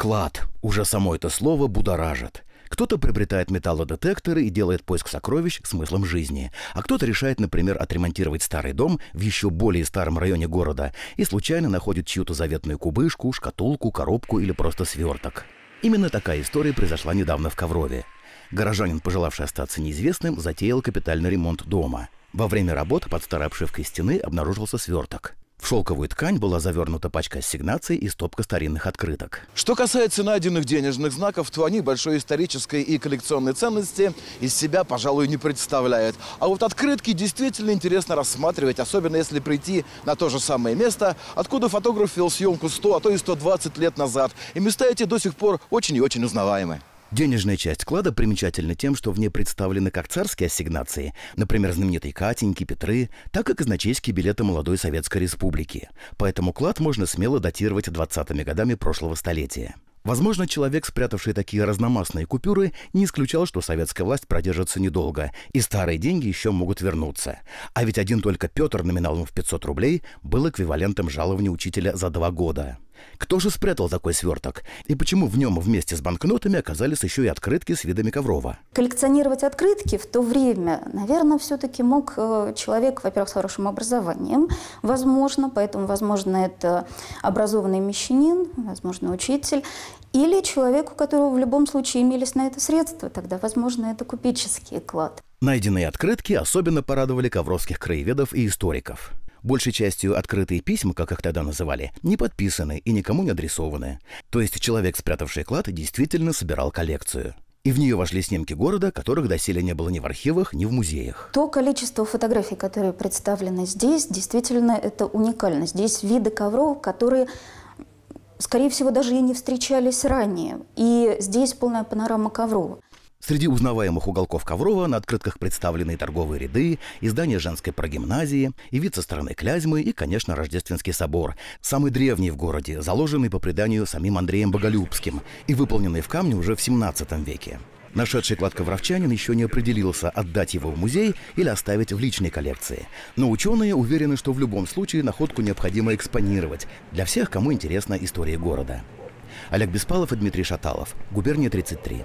Клад. Уже само это слово будоражит. Кто-то приобретает металлодетекторы и делает поиск сокровищ смыслом жизни, а кто-то решает, например, отремонтировать старый дом в еще более старом районе города и случайно находит чью-то заветную кубышку, шкатулку, коробку или просто сверток. Именно такая история произошла недавно в Коврове. Горожанин, пожелавший остаться неизвестным, затеял капитальный ремонт дома. Во время работ под старой обшивкой стены обнаружился сверток. В шелковую ткань была завернута пачка ассигнаций и стопка старинных открыток. Что касается найденных денежных знаков, то они большой исторической и коллекционной ценности из себя, пожалуй, не представляют. А вот открытки действительно интересно рассматривать, особенно если прийти на то же самое место, откуда фотограф вел съемку 100, а то и 120 лет назад. И места эти до сих пор очень и очень узнаваемы. Денежная часть клада примечательна тем, что в ней представлены как царские ассигнации, например, знаменитые Катеньки, Петры, так и казначейские билеты молодой Советской Республики. Поэтому клад можно смело датировать 20-ми годами прошлого столетия. Возможно, человек, спрятавший такие разномастные купюры, не исключал, что советская власть продержится недолго, и старые деньги еще могут вернуться. А ведь один только Петр номиналом в 500 рублей был эквивалентом жалования учителя за два года. Кто же спрятал такой сверток? И почему в нем вместе с банкнотами оказались еще и открытки с видами Коврова? Коллекционировать открытки в то время, наверное, все-таки мог э, человек, во-первых, с хорошим образованием, возможно, поэтому, возможно, это образованный мещанин, возможно, учитель, или человек, у которого в любом случае имелись на это средства, тогда, возможно, это купеческий клад. Найденные открытки особенно порадовали ковровских краеведов и историков. Большей частью открытые письма, как их тогда называли, не подписаны и никому не адресованы. То есть человек, спрятавший клад, действительно собирал коллекцию. И в нее вошли снимки города, которых доселе не было ни в архивах, ни в музеях. То количество фотографий, которые представлены здесь, действительно это уникально. Здесь виды ковров, которые скорее всего, даже и не встречались ранее. И здесь полная панорама Коврова. Среди узнаваемых уголков Коврова на открытках представлены торговые ряды, издание женской прогимназии, и вид со стороны Клязьмы и, конечно, Рождественский собор, самый древний в городе, заложенный по преданию самим Андреем Боголюбским и выполненный в камне уже в 17 веке. Нашедший клад ковровчанин еще не определился, отдать его в музей или оставить в личной коллекции. Но ученые уверены, что в любом случае находку необходимо экспонировать для всех, кому интересна история города. Олег Беспалов и Дмитрий Шаталов. Губерния 33.